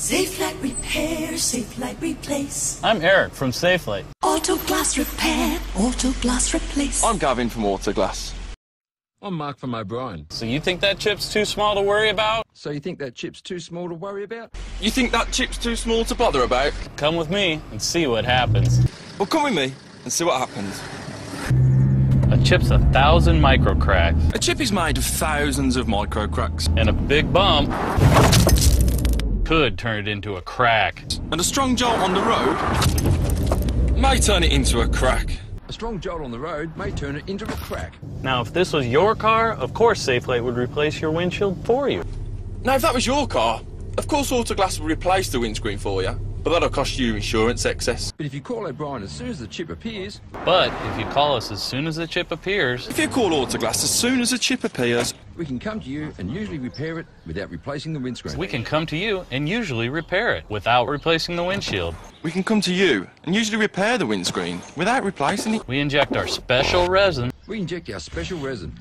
Safelite Repair, Safelite Replace. I'm Eric from Safelite. Auto Glass Repair, Auto Glass Replace. I'm Gavin from Autoglass. I'm Mark from O'Brien. So you think that chip's too small to worry about? So you think that chip's too small to worry about? You think that chip's too small to bother about? Come with me and see what happens. Well, come with me and see what happens. A chip's a thousand micro cracks, A chip is made of thousands of micro cracks, and a big bump could turn it into a crack. and a strong jolt on the road may turn it into a crack. A strong jolt on the road may turn it into a crack. Now, if this was your car, of course Safelite would replace your windshield for you. Now, if that was your car, of course Autoglass would replace the windscreen for you, but that'll cost you insurance excess. But if you call O'Brien as soon as the chip appears, But if you call us as soon as the chip appears, If you call Autoglass as soon as the chip appears, we can come to you and usually repair it without replacing the windscreen. we can come to you and usually repair it without replacing the windshield. we can come to you and usually repair the windscreen without replacing it. We inject our special resin We inject our special resin,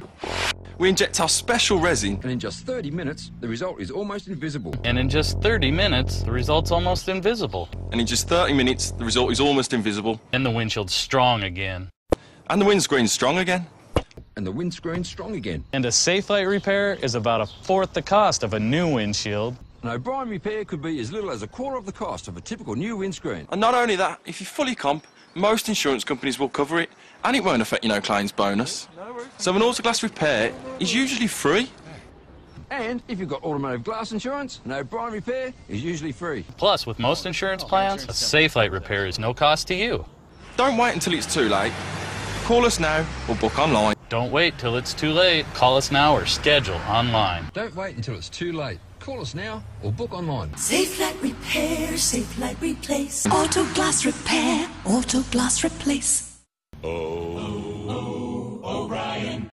We inject our special resin and in just 30 minutes, the result is almost invisible. And in just 30 minutes, the result's almost invisible. and in just 30 minutes, the result is almost invisible. And the windshield's strong again. And the windscreen's strong again. And the windscreen's strong again. And a Safelite repair is about a fourth the cost of a new windshield. An O'Brien repair could be as little as a quarter of the cost of a typical new windscreen. And not only that, if you fully comp, most insurance companies will cover it, and it won't affect your no claims bonus. So an Autoglass repair is usually free. And if you've got automotive glass insurance, an O'Brien repair is usually free. Plus, with most insurance plans, a Safelite repair is no cost to you. Don't wait until it's too late. Call us now or book online. Don't wait till it's too late. Call us now or schedule online. Don't wait until it's too late. Call us now or book online. Safelite Repair, Safelite Replace. Auto Glass Repair, Auto Glass Replace. Oh,